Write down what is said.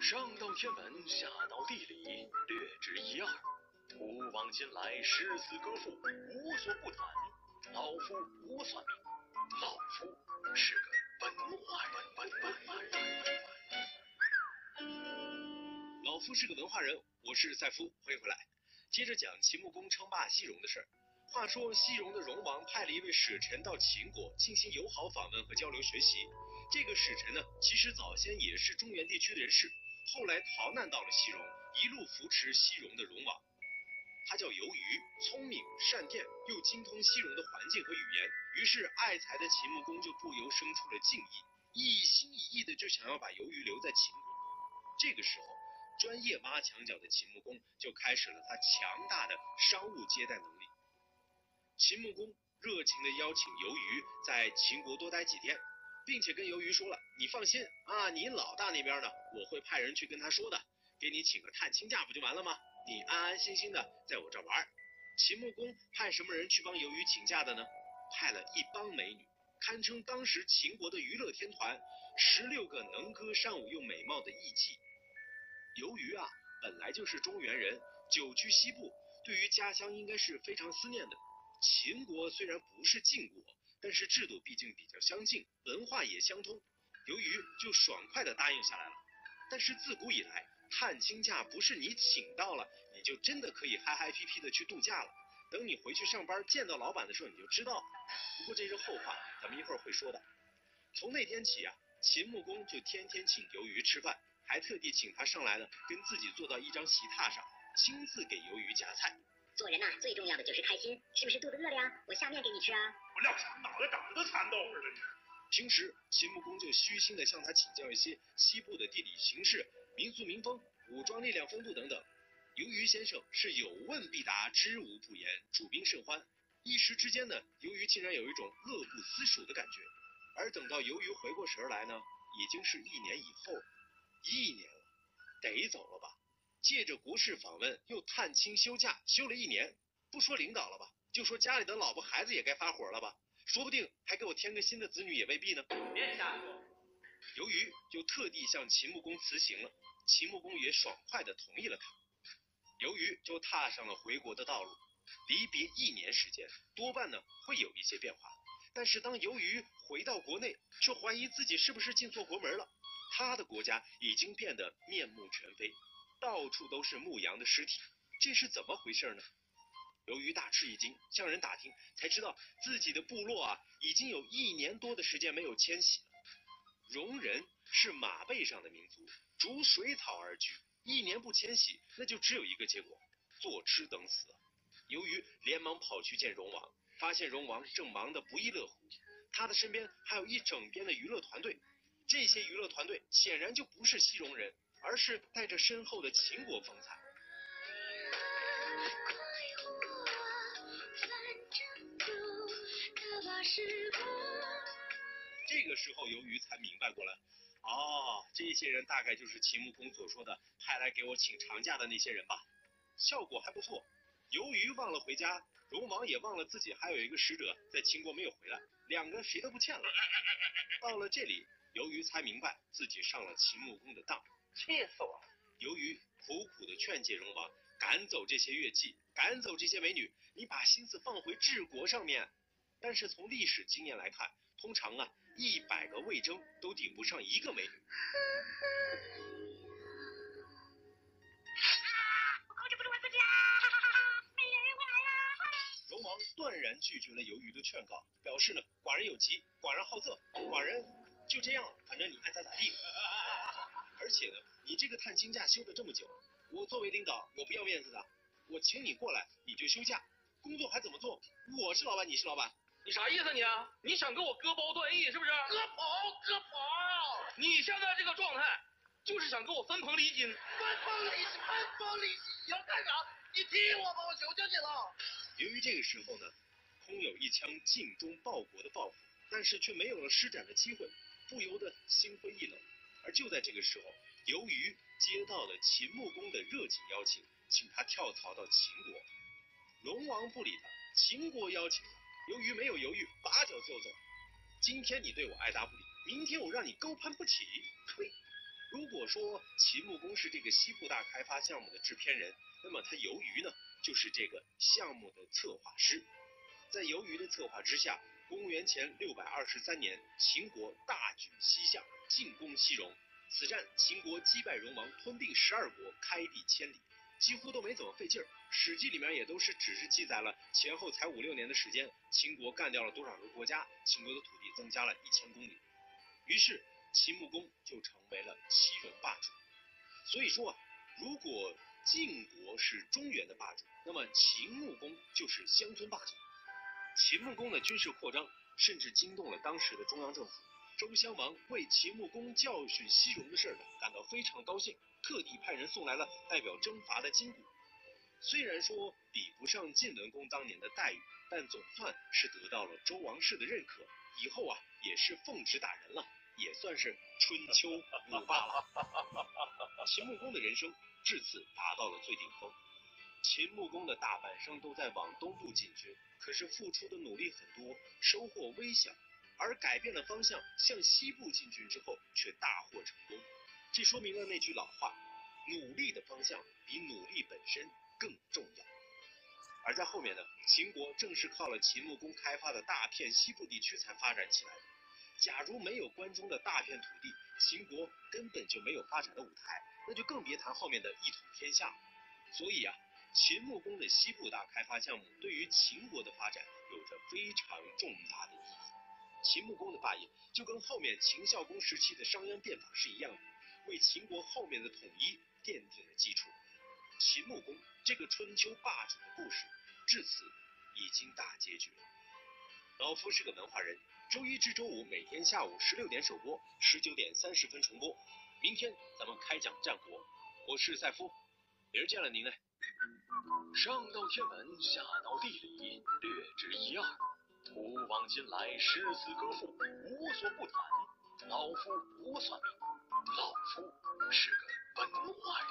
上到天文，下到地理，略知一二。古往今来，诗词歌赋，无所不谈。老夫不算命，老夫是个文化人。文文化人。老夫是个文化人，我是赛夫，欢迎回来。接着讲秦穆公称霸西戎的事儿。话说西戎的戎王派了一位使臣到秦国进行友好访问和交流学习。这个使臣呢，其实早先也是中原地区的人士，后来逃难到了西戎，一路扶持西戎的戎王。他叫由于，聪明善辩，又精通西戎的环境和语言，于是爱才的秦穆公就不由生出了敬意，一心一意的就想要把由于留在秦国。这个时候，专业挖墙脚的秦穆公就开始了他强大的商务接待能力。秦穆公热情的邀请由于在秦国多待几天。并且跟由于说了，你放心啊，你老大那边呢，我会派人去跟他说的，给你请个探亲假不就完了吗？你安安心心的在我这玩。秦穆公派什么人去帮由于请假的呢？派了一帮美女，堪称当时秦国的娱乐天团，十六个能歌善舞又美貌的艺妓。由于啊，本来就是中原人，久居西部，对于家乡应该是非常思念的。秦国虽然不是晋国。但是制度毕竟比较相近，文化也相通，由于就爽快的答应下来了。但是自古以来，探亲假不是你请到了，你就真的可以嗨嗨皮皮的去度假了。等你回去上班见到老板的时候，你就知道了。不过这是后话，咱们一会儿会说的。从那天起啊，秦穆公就天天请鱿鱼吃饭，还特地请他上来呢，跟自己坐到一张席榻上，亲自给鱿鱼夹菜。做人呐，最重要的就是开心，是不是肚子饿了呀？我下面给你吃啊。我撂啥？脑袋长得蚕豆似的。平时秦穆公就虚心的向他请教一些西部的地理形势、民俗民风、武装力量分布等等。由于先生是有问必答，知无不言，主宾甚欢。一时之间呢，由于竟然有一种乐不思蜀的感觉。而等到由于回过神来呢，已经是一年以后，一年了，得走了吧。借着国事访问，又探亲休假，休了一年，不说领导了吧，就说家里的老婆孩子也该发火了吧，说不定还给我添个新的子女也未必呢。别瞎说。由于就特地向秦穆公辞行了，秦穆公也爽快的同意了他。由于就踏上了回国的道路，离别一年时间，多半呢会有一些变化。但是当由于回到国内，却怀疑自己是不是进错国门了，他的国家已经变得面目全非。到处都是牧羊的尸体，这是怎么回事呢？由于大吃一惊，向人打听，才知道自己的部落啊，已经有一年多的时间没有迁徙了。戎人是马背上的民族，逐水草而居，一年不迁徙，那就只有一个结果，坐吃等死。由于连忙跑去见戎王，发现戎王正忙得不亦乐乎，他的身边还有一整编的娱乐团队，这些娱乐团队显然就不是西戎人。而是带着深厚的秦国风采。这个时候，由于才明白过来，哦，这些人大概就是秦穆公所说的派来给我请长假的那些人吧。效果还不错。由于忘了回家，荣王也忘了自己还有一个使者在秦国没有回来，两个谁都不欠了。到了这里，由于才明白自己上了秦穆公的当。气死我了！由于苦苦的劝诫荣王赶走这些乐妓，赶走这些美女，你把心思放回治国上面。但是从历史经验来看，通常啊，一百个魏征都顶不上一个美女。我控制不住我自己啊！美人，我来了！荣王断然拒绝了由于的劝告，表示呢，寡人有疾，寡人好色，寡人就这样，反正你爱咋咋地。而且呢，你这个探亲假休了这么久，我作为领导，我不要面子的。我请你过来，你就休假，工作还怎么做？我是老板，你是老板，你啥意思你啊？你想跟我割包断义是不是？割袍割袍！你现在这个状态，就是想跟我分崩离析。分崩离析，分崩离析！你要干啥？你踢我吧，我求求你了。由于这个时候呢，空有一腔尽忠报国的抱负，但是却没有了施展的机会，不由得心灰意冷。而就在这个时候，由于接到了秦穆公的热情邀请，请他跳槽到秦国。龙王不理他，秦国邀请他，由于没有犹豫，拔脚就走。今天你对我爱答不理，明天我让你高攀不起。呸！如果说秦穆公是这个西部大开发项目的制片人，那么他由于呢就是这个项目的策划师。在由于的策划之下，公元前六百二十三年，秦国大举西向，进攻西戎。此战，秦国击败戎王，吞并十二国，开地千里，几乎都没怎么费劲儿。史记里面也都是只是记载了前后才五六年的时间，秦国干掉了多少个国家，秦国的土地增加了一千公里。于是，秦穆公就成为了西戎霸主。所以说啊，如果晋国是中原的霸主，那么秦穆公就是乡村霸主。秦穆公的军事扩张，甚至惊动了当时的中央政府。周襄王为秦穆公教训西戎的事儿呢，感到非常高兴，特地派人送来了代表征伐的金鼓。虽然说比不上晋文公当年的待遇，但总算是得到了周王室的认可，以后啊也是奉旨打人了，也算是春秋五霸了。秦穆公的人生至此达到了最顶峰。秦穆公的大半生都在往东部进军，可是付出的努力很多，收获微小；而改变了方向向西部进军之后，却大获成功。这说明了那句老话：努力的方向比努力本身更重要。而在后面呢，秦国正是靠了秦穆公开发的大片西部地区才发展起来的。假如没有关中的大片土地，秦国根本就没有发展的舞台，那就更别谈后面的一统天下了。所以啊。秦穆公的西部大开发项目对于秦国的发展有着非常重大的意义。秦穆公的霸业就跟后面秦孝公时期的商鞅变法是一样的，为秦国后面的统一奠定了基础。秦穆公这个春秋霸主的故事至此已经大结局了。老夫是个文化人，周一至周五每天下午十六点首播，十九点三十分重播。明天咱们开讲战国，我是赛夫，明儿见了您嘞。上到天文，下到地理，略知一二。古往今来，诗词歌赋无所不谈。老夫不算命，老夫是个文化人。